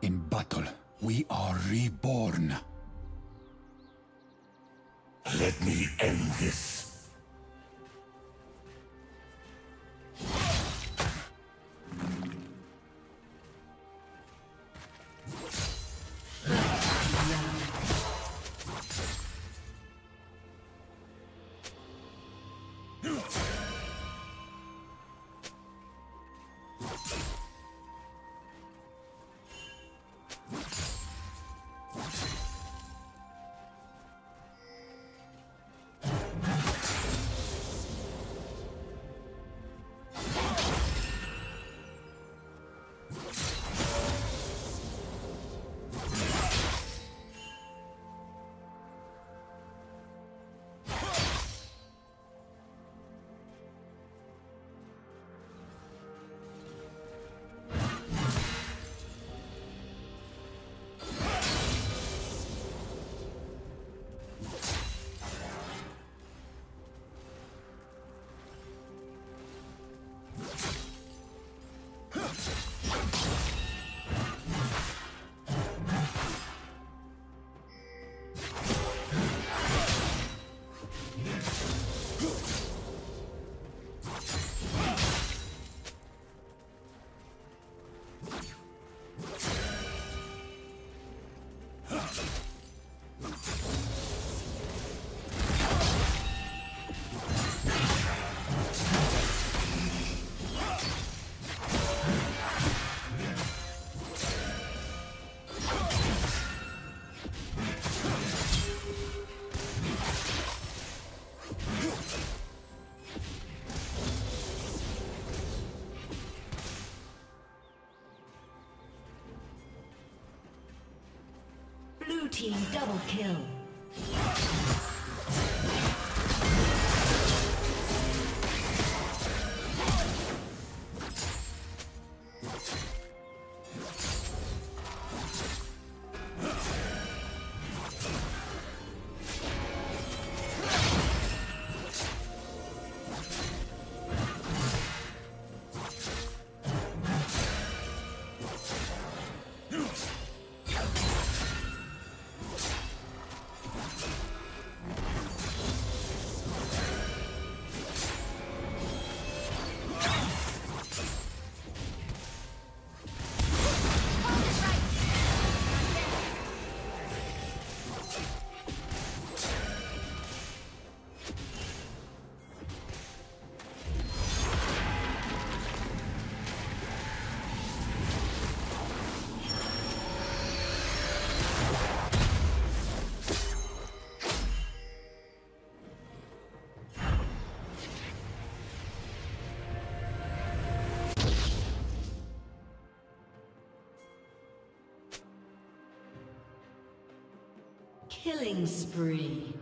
In battle, we are reborn. Let me end this. Team double kill. Killing spree.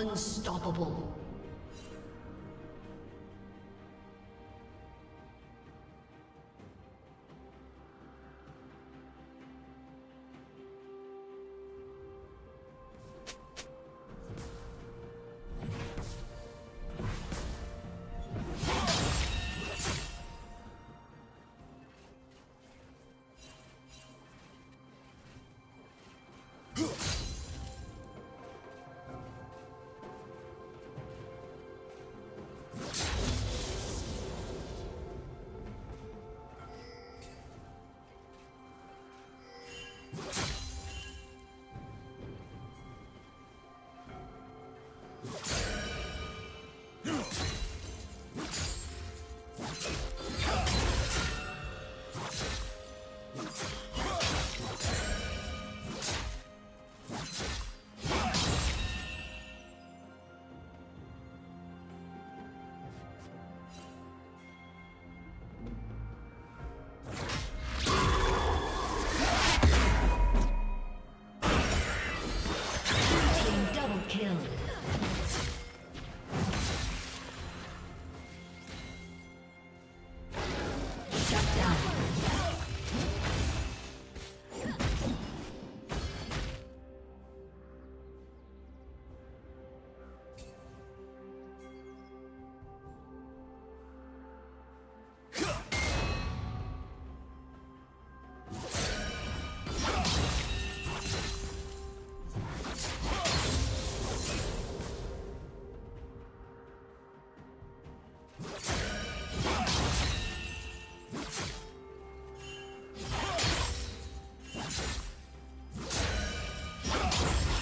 Unstoppable.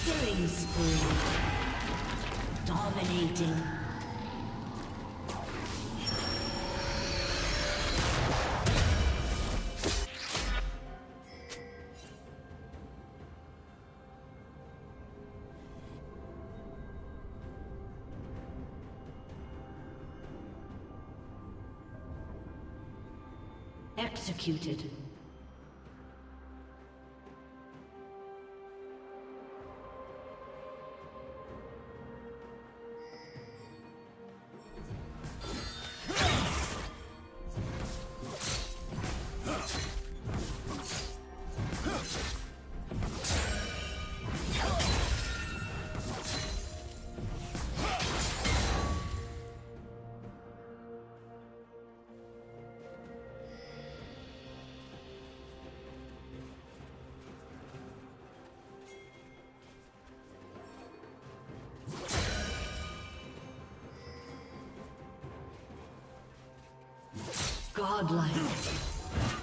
Killing spree. Dominating. Executed. Godlike.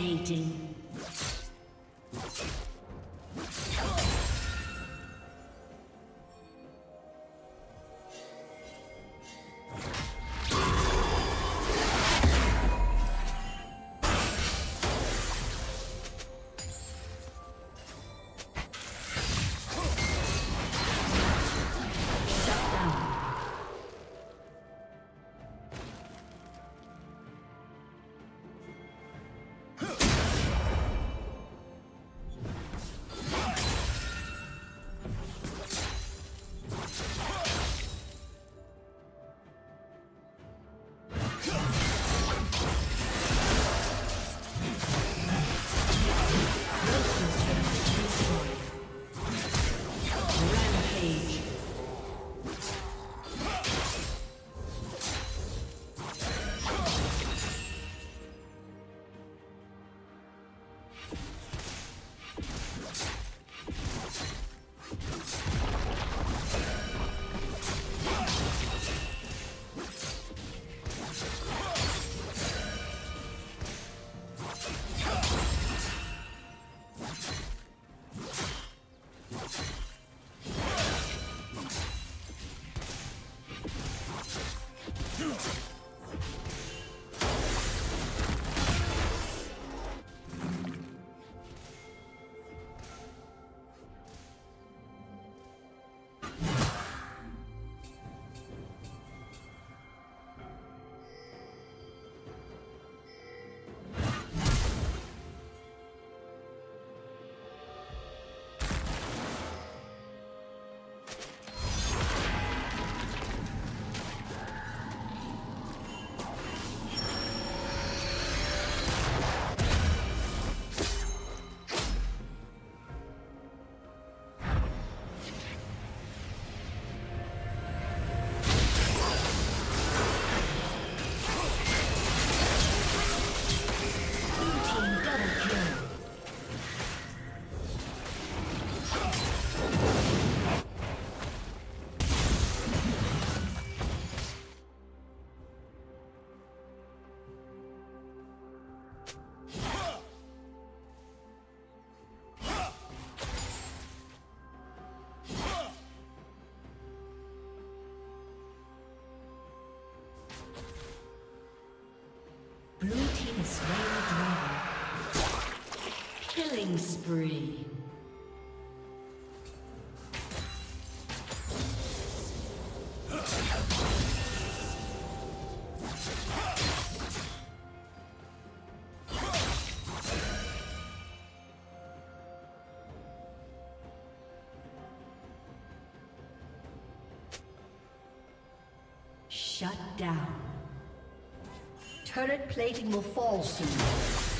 Dominating. Killing spree. Shut down. Turret plating will fall soon.